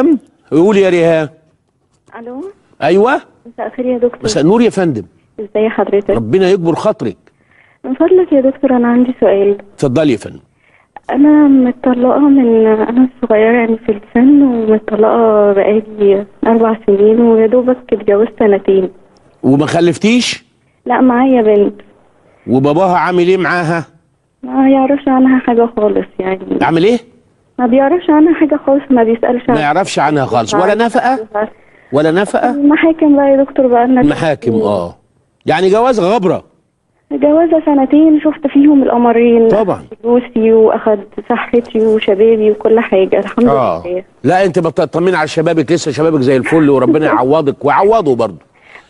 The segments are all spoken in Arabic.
أم؟ قول يا ريهام. ألو؟ أيوه. مساء الخير يا دكتور. مساء النور يا فندم. ازي حضرتك؟ ربنا يكبر خاطرك. من فضلك يا دكتور أنا عندي سؤال. اتفضلي يا فندم. أنا متطلقة من أنا صغيره يعني في السن ومتطلقة بقالي أربع سنين ويا دوبك اتجوزت سنتين. وما خلفتيش؟ لا معايا بنت. وباباها عامل إيه معاها؟ ما يعرفش عنها حاجة خالص يعني. عامل إيه؟ ما بيعرفش عنها حاجة خالص ما بيسألش ما يعرفش عنها خالص. ولا نفقة؟ ولا نفقة؟ المحاكم بقى يا دكتور بقى لنا المحاكم آه. يعني جواز غبرة. جوازة سنتين شفت فيهم القمرين طبعا. فلوسي وأخد صحتي وشبابي وكل حاجة الحمد آه. لله. لا أنت بتطمني على شبابك لسه شبابك زي الفل وربنا يعوضك ويعوضه برضه.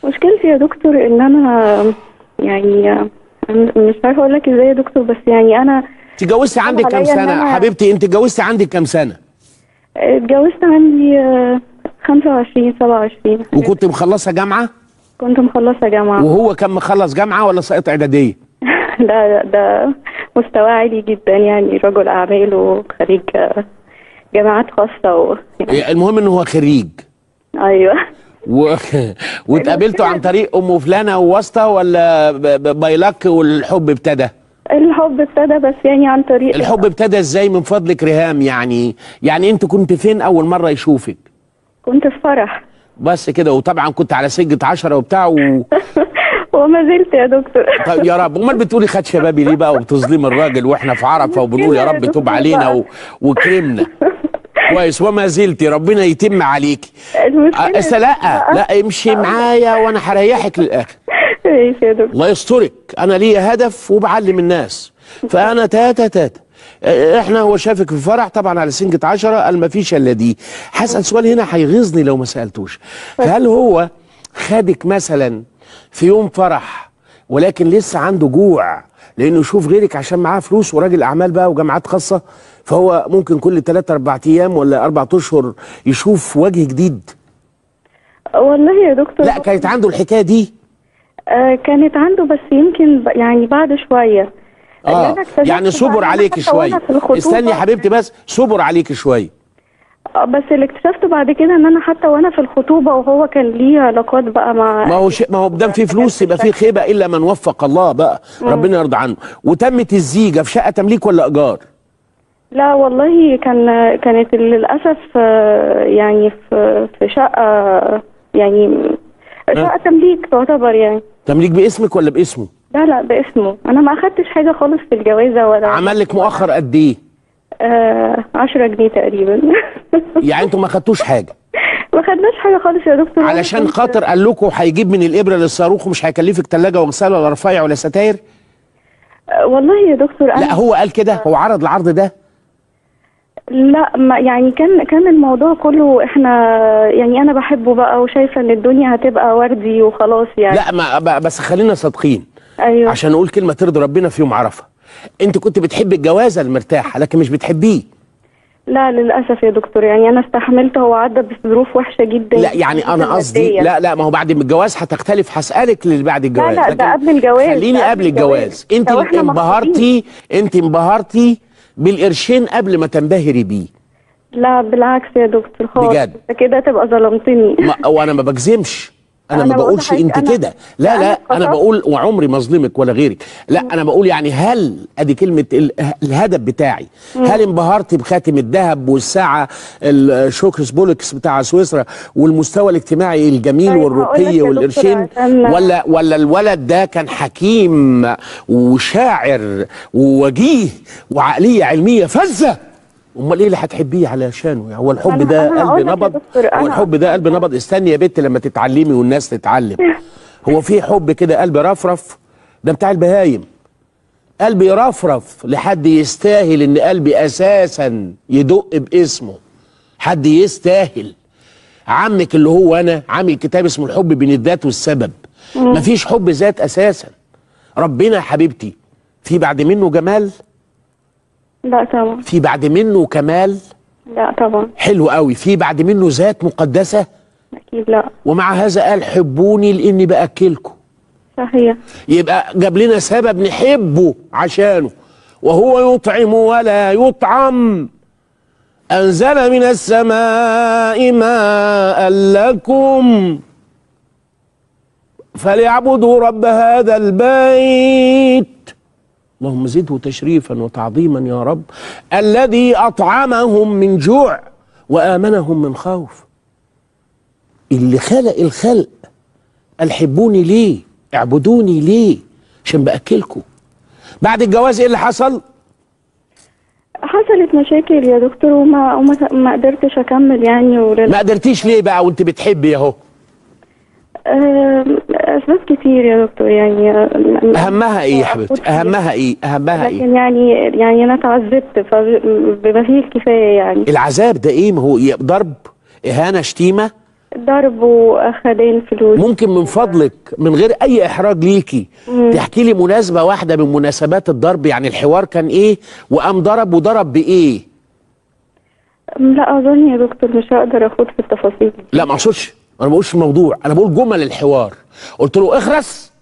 مشكلتي يا دكتور إن أنا يعني مش عارفة أقول لك إزاي يا دكتور بس يعني أنا اتجوزتي عندك كام سنة حبيبتي؟ انت اتجوزتي عندك كام سنة؟ اتجوزت عندي آه، 25 27 حاجة. وكنت مخلصة جامعة؟ كنت مخلصة جامعة. وهو كان مخلص جامعة ولا ساقط إعدادية؟ ده ده مستوى عالي جدا يعني رجل أعمال وخريج آه، جامعات خاصة و... يعني المهم إن هو خريج. أيوه. و... واتقابلتوا عن طريق أم فلانة وواسطة ولا. بايلك والحب ابتدى؟ الحب ابتدى بس يعني عن طريق الحب ابتدى إزاي؟ من فضلك ريهام يعني. يعني أنت كنت فين أول مرة يشوفك؟ كنت في فرح. بس كده وطبعا كنت على سجة عشرة وبتاع و... وما زلت يا دكتور. طب يا رب أمال بتقولي خد شبابي ليه بقى؟ وبتظلمي الراجل وإحنا في عرفة وبنقول يا رب توب علينا و... وكرمنا كويس وما زلتي ربنا يتم عليكي المشكلة أه لا لا امشي معايا وأنا هريحك للآخر. ماشي يا دكتور؟ الله يسترك. أنا ليا هدف وبعلم الناس. فأنا تاتا تاتا إحنا هو شافك في فرح طبعا على سنجة عشرة قال ما فيش إلا دي. هسأل سؤال هنا هيغيظني لو ما سألتوش. فهل هو خدك مثلا في يوم فرح ولكن لسه عنده جوع لأنه يشوف غيرك عشان معاه فلوس وراجل أعمال بقى وجامعات خاصة فهو ممكن كل 3 4 أيام ولا 4 أشهر يشوف وجه جديد؟ والله يا دكتور لا كانت عنده الحكاية دي. آه كانت عنده بس يمكن يعني بعد شوية. آه اكتشفت يعني صبر عليك شوية استني يا حبيبتي بس صبر عليك شوية آه، بس اللي اكتشفته بعد كده إن أنا حتى وأنا في الخطوبة وهو كان ليه علاقات بقى مع ما هو ما هو دام في فلوس يبقى في خيبة إلا من وفق الله بقى. ربنا يرضى عنه. وتمت الزيجة في شقة تمليك ولا إيجار؟ لا والله كان كانت للأسف آه، يعني في في شقة يعني شقة تمليك تعتبر يعني. تمليك باسمك ولا باسمه؟ لا لا باسمه. أنا ما أخدتش حاجة خالص في الجوازة ولا عمل لك مؤخر قد إيه؟ آه 10 جنيه تقريبا. يعني أنتوا ما خدتوش حاجة؟ ما خدناش حاجة خالص يا دكتور. علشان خاطر قال لكم هيجيب من الإبرة للصاروخ ومش هيكلفك ثلاجه وغسالة ولا رفايع ولا ستاير؟ آه، والله يا دكتور أنا لا هو قال كده هو عرض العرض ده؟ لا ما يعني كان كان الموضوع كله إحنا يعني أنا بحبه بقى وشايفة إن الدنيا هتبقى وردي وخلاص يعني. لا ما بس خلينا صادقين. أيوه. عشان نقول كلمة ترضي ربنا في يوم عرفه أنت كنت بتحب الجوازه المرتاحة لكن مش بتحبيه. لا للأسف يا دكتور يعني أنا استحملت هو عدى بظروف وحشة جدا. لا يعني أنا قصدي. لا لا ما هو بعد الجواز هتختلف هسألك اللي بعد الجواز لا، ده لكن قبل الجواز، خليني ده قبل الجواز. الجواز. أنت انبهرتي أنت انبهرتي بالقرشين قبل ما تنبهري بيه. لا بالعكس يا دكتور خالص. بجد؟ كده تبقى ظلمتني. وأنا ما بجزمش. أنا, أنا ما بقول بقولش أنت كده. لا لا أنا. بقول وعمري ما أظلمك ولا غيرك. لا أنا بقول يعني هل أدي كلمة ال- الهدف بتاعي. هل انبهرتي بخاتم الذهب والساعة الشوكس بولكس بتاع سويسرا والمستوى الاجتماعي الجميل طيب والرقي والقرشين ولا ولا الولد ده كان حكيم وشاعر ووجيه وعقلية علمية فذة؟ امال إيه اللي هتحبيه علشانه؟ يعني هو الحب ده قلب نبض؟ هو الحب ده قلب نبض؟ استني يا بنت لما تتعلمي والناس تتعلم. هو في حب كده قلب رفرف؟ ده بتاع البهايم. قلب يرفرف لحد يستاهل إن قلبي أساسا يدق باسمه. حد يستاهل. عمك اللي هو أنا عامل كتاب اسمه الحب بين الذات والسبب. مفيش حب ذات أساسا. ربنا يا حبيبتي في بعد منه جمال؟ لا طبعا. في بعد منه كمال؟ لا طبعا. حلو قوي. في بعد منه ذات مقدسة؟ أكيد لا. ومع هذا قال حبوني لإني بأكلكم. صحيح. يبقى جاب لنا سبب نحبه عشانه وهو يطعم ولا يطعم. أنزل من السماء ماء لكم فليعبدوا رب هذا البيت. اللهم زده تشريفا وتعظيما يا رب الذي أطعمهم من جوع وآمنهم من خوف. اللي خلق الخلق قال حبوني ليه اعبدوني ليه عشان بأكلكم. بعد الجواز إيه اللي حصل؟ حصلت مشاكل يا دكتور وما وما ما قدرتش أكمل يعني ولل... ما قدرتيش ليه بقى وأنت بتحبي أهو؟ اسباب كتير يا دكتور يعني آم، أهمها إيه يا حبيبتي؟ أهمها إيه؟ أهمها إيه؟ لكن يعني يعني أنا اتعذبت فبما فيه الكفاية يعني. العذاب ده إيه؟ ما هو؟ ضرب إهانة شتيمة؟ ضرب واخدين فلوس ممكن من فضلك من غير أي إحراج ليكي. تحكي لي مناسبة واحدة من مناسبات الضرب يعني الحوار كان إيه؟ وقام ضرب وضرب بإيه؟ لا أظن يا دكتور مش هقدر أخوض في التفاصيل. لا ما أقصدش. أنا ما بقولش الموضوع أنا بقول جمل الحوار. قلت له اخرس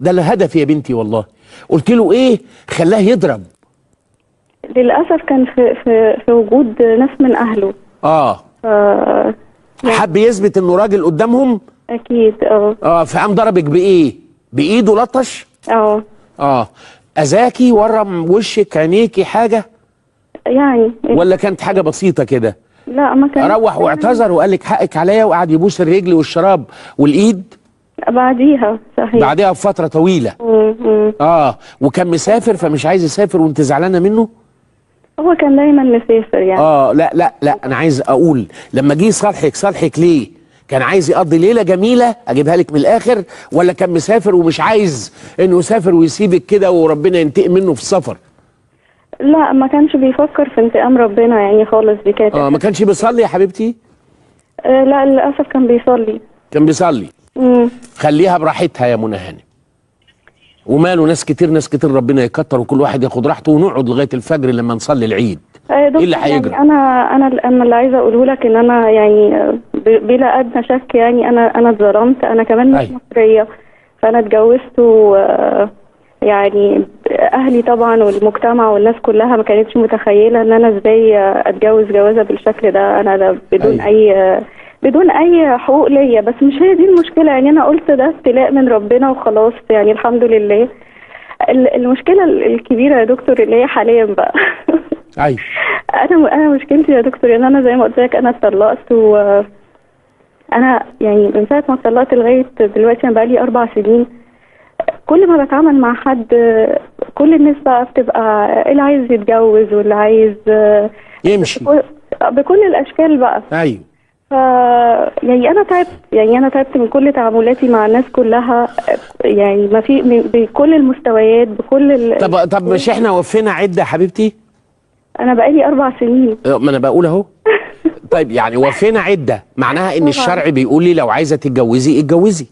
ده الهدف يا بنتي والله. قلت له إيه؟ خلاه يضرب. للأسف كان في في في وجود ناس من أهله. آه. ف حب يثبت إنه راجل قدامهم؟ أكيد آه. آه فقام ضربك بإيه؟ بإيده لطش؟ آه. آه. أذاكي ورم وشك عينيكي حاجة؟ يعني ولا كانت حاجة بسيطة كده؟ لا ما كان روح واعتذر وقال لك حقك عليا وقعد يبوس الرجل والشراب والإيد. بعديها صحيح. بعدها بفترة طويلة. مم. آه وكان مسافر فمش عايز يسافر وأنت زعلانة منه؟ هو كان دايما مسافر يعني. آه لا لا لا أنا عايز أقول لما جه صالحك صالحك ليه؟ كان عايز يقضي ليلة جميلة؟ أجيبها لك من الآخر؟ ولا كان مسافر ومش عايز إنه يسافر ويسيبك كده وربنا ينتقم منه في السفر؟ لا ما كانش بيفكر في انتقام ربنا يعني خالص دي كانت آه ما كانش بيصلي يا حبيبتي؟ آه لا للأسف كان بيصلي. كان بيصلي؟ مم. خليها براحتها يا منى هانم. وماله ناس كتير ناس كتير ربنا يكتر وكل واحد ياخد راحته ونقعد لغاية الفجر لما نصلي العيد. آه إيه اللي هيجرى؟ يعني أنا أنا أنا اللي عايزة أقوله لك إن أنا يعني بلا أدنى شك يعني أنا أنا اتظلمت. أنا كمان مش أيوة. مصرية. فأنا اتجوزت و يعني أهلي طبعا والمجتمع والناس كلها ما كانتش متخيلة إن أنا إزاي أتجوز جوازة بالشكل ده. أنا ده بدون أيوة. اي بدون أي حقوق ليا. بس مش هي دي المشكلة. يعني أنا قلت ده ابتلاء من ربنا وخلاص. يعني الحمد لله. ال- المشكلة ال- الكبيرة يا دكتور اللي هي حاليا بقى. أيوه. أنا أنا مشكلتي يا دكتور إن أنا زي ما قلت لك أنا اتطلقت و أنا يعني من ساعة ما اتطلقت لغاية دلوقتي أنا بقالي أربع سنين. كل ما بتعامل مع حد كل الناس بقى بتبقى اللي عايز يتجوز واللي عايز يمشي. بكل الأشكال بقى. أيوه. ف يعني أنا تعبت يعني أنا تعبت من كل تعاملاتي مع الناس كلها يعني ما في من- بكل المستويات بكل ال... طب طب مش إحنا وفينا عدة حبيبتي؟ أنا بقالي أربع سنين. آه، ما أنا بقول أهو. طيب يعني وفينا عدة معناها إن. الشرع بيقول لي لو عايزة تتجوزي اتجوزي.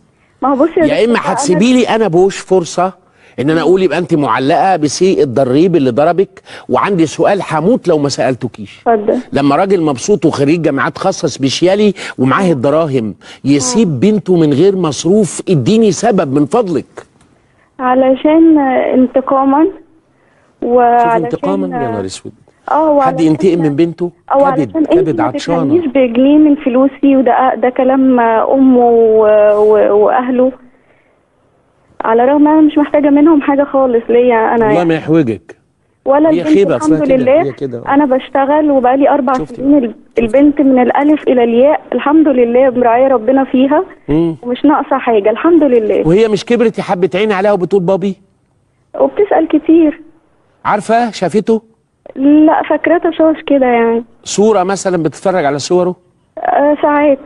ما هو بصي يا إما هتسيبي لي أنا بوش فرصة إن أنا أقول يبقى أنت معلقة بسيء الضريب اللي ضربك وعندي سؤال هموت لو ما سألتكيش. اتفضل. لما راجل مبسوط وخريج جامعات خاصة سبيشيالي ومعاه الدراهم يسيب بنته من غير مصروف اديني سبب من فضلك. علشان انتقاما وعلشان انتقاما يا نهار أسود. آه حد ينتقم من بنته؟ أو كبد كبد ما عطشانة. تكلمنيش بجنيه من فلوسي وده ده كلام أمه وأهله. على الرغم أنا مش محتاجة منهم حاجة خالص ليا أنا الله يعني. ما يحوجك. ولا هي البنت خيبة الحمد كده، لله. هي كده. أنا بشتغل وبقالي أربع سنين ال- البنت من الألف إلى الياء. الحمد لله مراعيه ربنا فيها. مم. ومش ناقصة حاجة الحمد لله. وهي مش كبرت يا حبة عيني عليها وبتقول بابي؟ وبتسأل كتير. عارفة؟ شافته؟ لا فاكراه تشاش كده يعني. صورة مثلا بتتفرج على صوره؟ آه ساعات.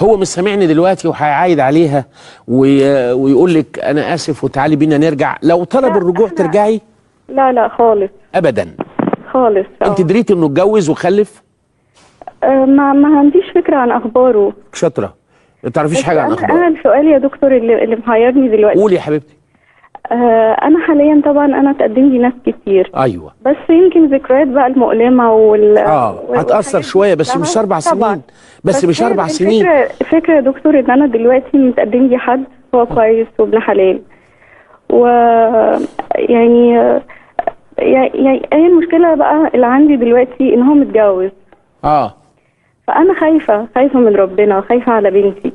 هو مش سامعني دلوقتي وهيعايد عليها وي... ويقول لك أنا آسف وتعالي بينا نرجع. لو طلب الرجوع إحنا- ترجعي؟ لا لا خالص. ابدا. خالص آه. أنت دريتي إنه اتجوز وخلف؟ آه ما ما عنديش فكرة عن أخباره. شاطرة. ما تعرفيش حاجة عن أنا أنا أخباره؟ السؤال يا دكتور اللي, اللي محيرني دلوقتي. قولي يا حبيبتي. أنا حاليا طبعا أنا اتقدم لي ناس كتير. أيوه. بس يمكن ذكريات بقى المؤلمة وال آه هتأثر شوية بس. مش أربع. سنين. بس مش هي أربع سنين. الفكرة يا دكتور إن أنا دلوقتي متقدم لي حد هو كويس وابن حلال. و يعني يعني هي المشكلة بقى اللي عندي دلوقتي إن هو متجوز. آه. فأنا خايفة خايفة من ربنا خايفه على بنتي.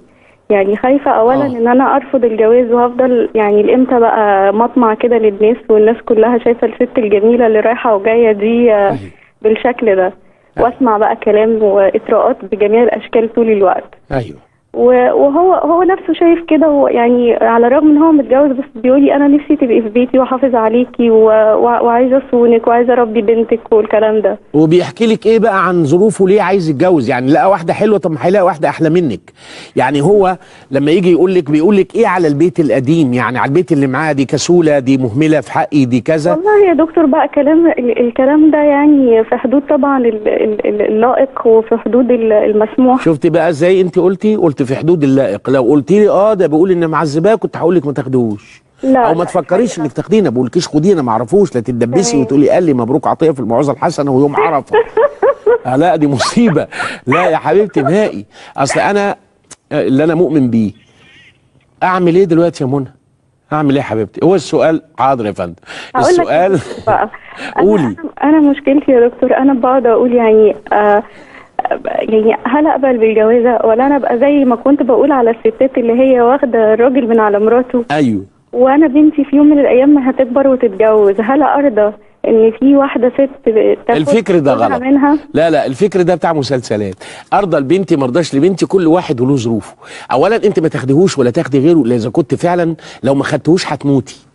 يعني خايفة اولا آه. إن أنا أرفض الجواز وهفضل يعني لإمتى بقى مطمع كده للناس والناس كلها شايفة الست الجميلة اللي رايحة وجاية دي آه،. بالشكل ده وأسمع بقى كلام وإطراءات بجميع الأشكال طول الوقت و- وهو هو نفسه شايف كده يعني على الرغم إن هو متجوز بس بيقولي أنا نفسي تبقي في بيتي وأحافظ عليكي وعايزة اصونك وعايزة أربي بنتك والكلام ده. وبيحكي لك إيه بقى عن ظروفه ليه عايز يتجوز؟ يعني لقى واحدة حلوة طب ما هيلاقي واحدة أحلى منك. يعني هو لما يجي يقول لك بيقول لك إيه على البيت القديم؟ يعني على البيت اللي معاه دي كسولة دي مهملة في حقي دي كذا. والله يا دكتور بقى كلام ال- الكلام ده يعني في حدود طبعا ال- ال- ال- اللائق وفي حدود ال- المسموح. شفتي بقى إزاي انت قلتي؟ قلت في حدود اللائق. لو قلت لي آه ده بيقول إن معذباه كنت هقول لك ما تاخدوش. لا أو ما تفكريش إنك تاخدينا ما بقولكيش خدينا ما أعرفوش لا تتدبسي. وتقولي قال لي مبروك عطية في الموعظه الحسنة ويوم عرفة. آه لا دي مصيبة. لا يا حبيبتي نهائي. أصل أنا اللي أنا مؤمن بيه. أعمل إيه دلوقتي يا منى؟ أعمل إيه يا حبيبتي؟ هو السؤال حاضر يا فندم. السؤال قولي. أنا- أنا مشكلتي يا دكتور أنا بقعد أقول يعني آه يعني هل اقبل بالجوازة ولا أنا ابقى زي ما كنت بقول على الستات اللي هي واخدة الراجل من على مراته. أيوه. وأنا بنتي في يوم من الأيام ما هتكبر وتتجوز. هل أرضى إن في واحدة ست تاخد الفكر ده غلط. منها؟ لا لا الفكر ده بتاع مسلسلات. أرضى لبنتي ما ارضاش لبنتي كل واحد وله ظروفه. اولا أنت ما تاخديهوش ولا تاخدي غيره الا إذا كنت فعلا لو ما خدتهوش هتموتي.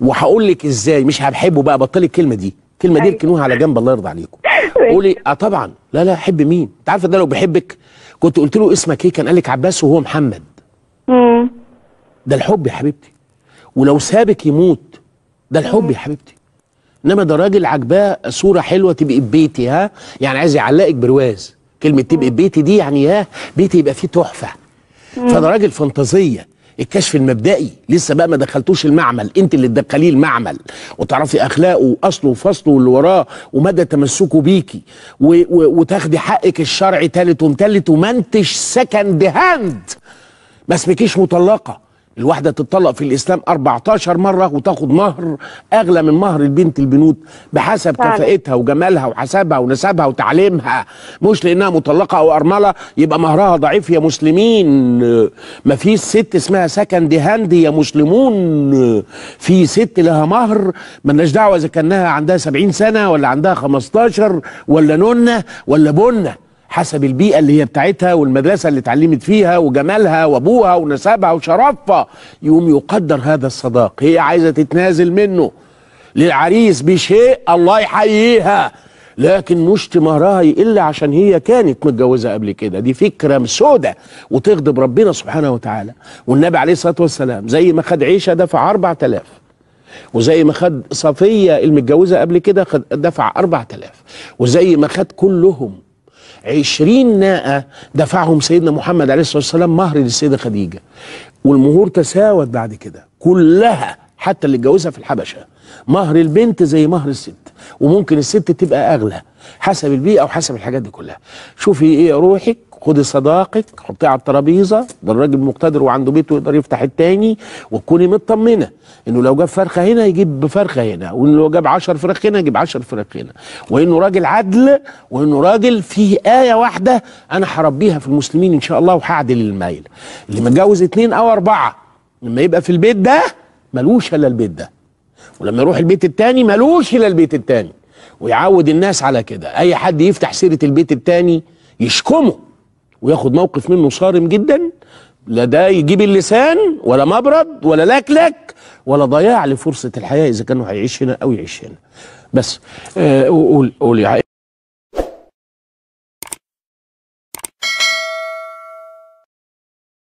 وهقول لك إزاي مش هبحبه بقى بطلي الكلمة دي. الكلمة دي أيوة. اركنوها على جنب الله يرضى عليكم. قولي آه طبعا. لا لا حب مين؟ أنت عارفه ده لو بيحبك كنت قلت له اسمك إيه؟ كان قال لك عباس وهو محمد. امم ده الحب يا حبيبتي. ولو سابك يموت ده الحب يا حبيبتي. إنما ده راجل عجباه صورة حلوة تبقي في بيتي ها؟ يعني عايز يعلقك برواز. كلمة تبقي في بيتي دي يعني يا بيتي يبقى فيه تحفة. فده راجل فانتازية. الكشف المبدئي. لسه بقى ما دخلتوش المعمل. انت اللي تدخليه المعمل. وتعرفي أخلاقه وأصله وفصله واللي وراه ومدى تمسكه بيكي. وتاخدي حقك الشرعي تالت ومتلت وما انتش second hand ما اسمكيش مطلقة. الواحدة تطلق في الإسلام 14 مرة وتاخد مهر أغلى من مهر البنت البنوت بحسب فعلا. كفاءتها وجمالها وحسابها ونسبها وتعليمها. مش لأنها مطلقة أو أرملة يبقى مهرها ضعيف يا مسلمين. ما فيش ست اسمها second hand يا مسلمون. في ست لها مهر ملناش دعوة إذا كانها عندها 70 سنة ولا عندها 15 ولا نونة ولا بنة. حسب البيئة اللي هي بتاعتها والمدرسة اللي اتعلمت فيها وجمالها وأبوها ونسبها وشرفها يقوم يقدر هذا الصداق. هي عايزة تتنازل منه. للعريس بشيء الله يحييها. لكن مش مهرها يقل عشان هي كانت متجوزة قبل كده. دي فكرة سودة وتغضب ربنا سبحانه وتعالى. والنبي عليه الصلاة والسلام زي ما خد عيشة دفع 4000 وزي ما خد صفية المتجوزة قبل كده دفع 4000 وزي ما خد كلهم عشرين ناقة دفعهم سيدنا محمد عليه الصلاة والسلام مهر للسيدة خديجة. والمهور تساوت بعد كده. كلها حتى اللي اتجوزها في الحبشة. مهر البنت زي مهر الست. وممكن الست تبقى أغلى حسب البيئة وحسب الحاجات دي كلها. شوفي إيه روحك. خدي صداقك حطيه على الترابيزة ده الراجل مقتدر وعنده بيت ويقدر يفتح التاني وتكوني مطمنه إنه لو جاب فرخة هنا يجيب فرخه هنا وإنه لو جاب 10 فراخ هنا يجيب 10 فراخ هنا. وإنه راجل عدل وإنه راجل فيه آية واحدة أنا هربيها في المسلمين إن شاء الله وهعدل المايل. اللي متجوز اتنين أو أربعة لما يبقى في البيت ده ملوش إلا البيت ده. ولما يروح البيت التاني ملوش إلا البيت التاني. ويعود الناس على كده. أي حد يفتح سيرة البيت التاني يشكمه. وياخد موقف منه صارم جدا لا ده يجيب اللسان ولا مبرد ولا لكلك ولا ضياع لفرصة الحياة إذا كانوا هيعيش هنا أو يعيش هنا. بس آه قول قول يا